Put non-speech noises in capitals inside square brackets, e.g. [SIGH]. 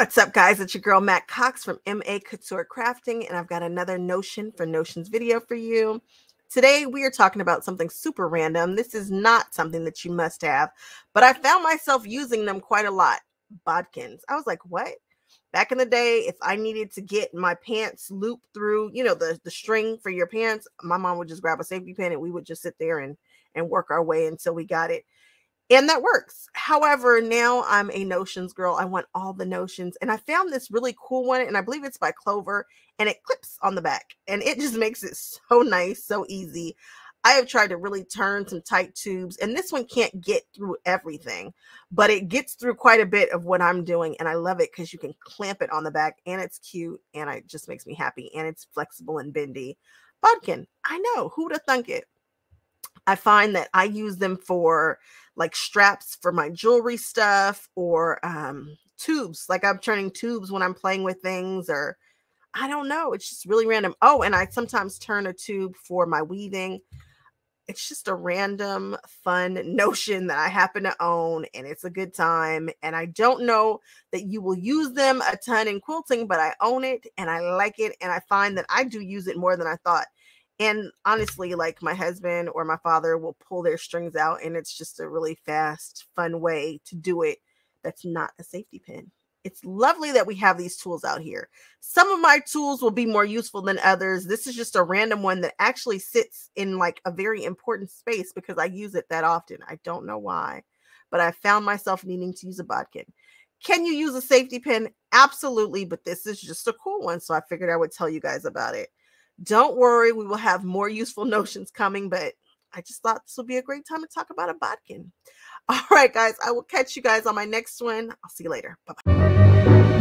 What's up, guys? It's your girl Matt Cox from MA Couture Crafting, and I've got another Notion for Notions video for you. Today, we are talking about something super random. This is not something that you must have, but I found myself using them quite a lot. Bodkins. I was like, what? Back in the day, if I needed to get my pants looped through, you know, the, the string for your pants, my mom would just grab a safety pin and we would just sit there and, and work our way until we got it and that works. However, now I'm a notions girl. I want all the notions. And I found this really cool one, and I believe it's by Clover, and it clips on the back. And it just [LAUGHS] makes it so nice, so easy. I have tried to really turn some tight tubes, and this one can't get through everything, but it gets through quite a bit of what I'm doing. And I love it because you can clamp it on the back, and it's cute, and it just makes me happy, and it's flexible and bendy. Bodkin, I know, who'd have thunk it? I find that I use them for like straps for my jewelry stuff or um, tubes. Like I'm turning tubes when I'm playing with things or I don't know. It's just really random. Oh, and I sometimes turn a tube for my weaving. It's just a random fun [LAUGHS] notion that I happen to own and it's a good time. And I don't know that you will use them a ton in quilting, but I own it and I like it. And I find that I do use it more than I thought. And honestly, like my husband or my father will pull their strings out, and it's just a really fast, fun way to do it that's not a safety pin. It's lovely that we have these tools out here. Some of my tools will be more useful than others. This is just a random one that actually sits in like a very important space because I use it that often. I don't know why, but I found myself needing to use a bodkin. Can you use a safety pin? Absolutely, but this is just a cool one. So I figured I would tell you guys about it. Don't worry, we will have more useful notions coming, but I just thought this would be a great time to talk about a bodkin. [LAUGHS] All right, guys, I will catch you guys on my next one. I'll see you later. Bye bye.